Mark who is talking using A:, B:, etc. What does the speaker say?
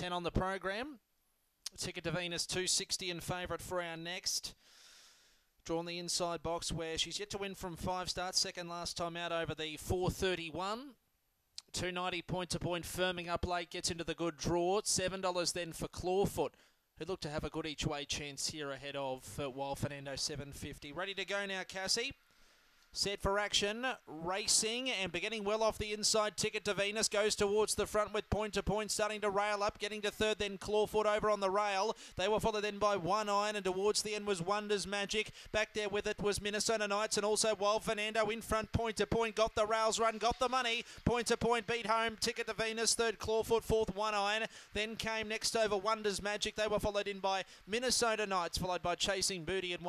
A: 10 on the program. Ticket to Venus 260 in favourite for our next. Drawn the inside box where she's yet to win from five starts, second last time out over the 431. 290 point to point, firming up late, gets into the good draw. $7 then for Clawfoot, who look to have a good each way chance here ahead of uh, Wild Fernando 750. Ready to go now, Cassie. Set for action, racing and beginning well off the inside. Ticket to Venus goes towards the front with point to point, starting to rail up, getting to third. Then Clawfoot over on the rail. They were followed then by One Iron, and towards the end was Wonders Magic. Back there with it was Minnesota Knights and also Wild Fernando in front. Point to point, got the rails run, got the money. Point to point, beat home. Ticket to Venus, third Clawfoot, fourth One Iron. Then came next over Wonders Magic. They were followed in by Minnesota Knights, followed by Chasing Booty and.